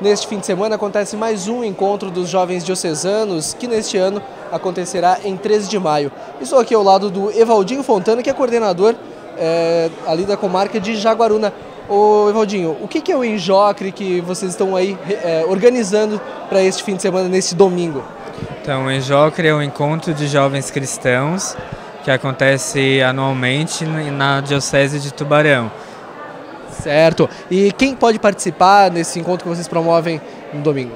Neste fim de semana acontece mais um encontro dos jovens diocesanos, que neste ano acontecerá em 13 de maio. Estou aqui ao lado do Evaldinho Fontana, que é coordenador é, ali da comarca de Jaguaruna. Ô Evaldinho, o que é o Enjocre que vocês estão aí é, organizando para este fim de semana, nesse domingo? Então, o Enjocre é um encontro de jovens cristãos que acontece anualmente na Diocese de Tubarão. Certo. E quem pode participar nesse encontro que vocês promovem no domingo?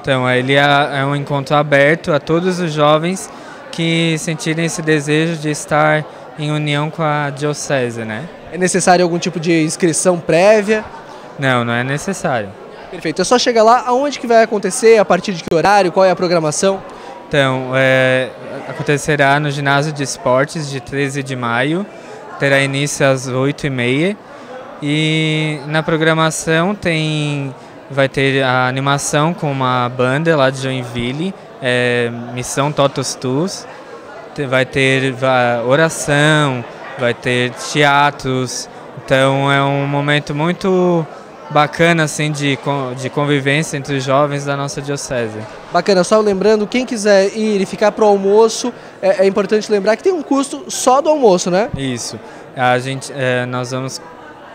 Então, ele é, é um encontro aberto a todos os jovens que sentirem esse desejo de estar em união com a diocese, né? É necessário algum tipo de inscrição prévia? Não, não é necessário. Perfeito. É só chegar lá. Aonde que vai acontecer? A partir de que horário? Qual é a programação? Então, é, acontecerá no ginásio de esportes de 13 de maio. Terá início às 8h30 e na programação tem vai ter a animação com uma banda lá de Joinville, é, Missão Totos Tus. Vai ter oração, vai ter teatros. Então é um momento muito bacana assim de, de convivência entre os jovens da nossa diocese. Bacana, só lembrando, quem quiser ir e ficar para o almoço, é, é, importante lembrar que tem um custo só do almoço, né? Isso. A gente, é, nós vamos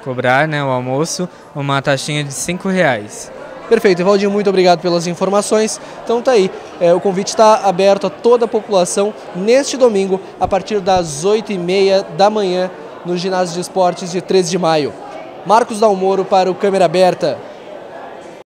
cobrar né, o almoço, uma taxinha de cinco reais. Perfeito, Evaldinho, muito obrigado pelas informações. Então tá aí, é, o convite está aberto a toda a população neste domingo, a partir das 8h30 da manhã, no ginásio de esportes de 13 de maio. Marcos Dalmoro para o Câmera Aberta.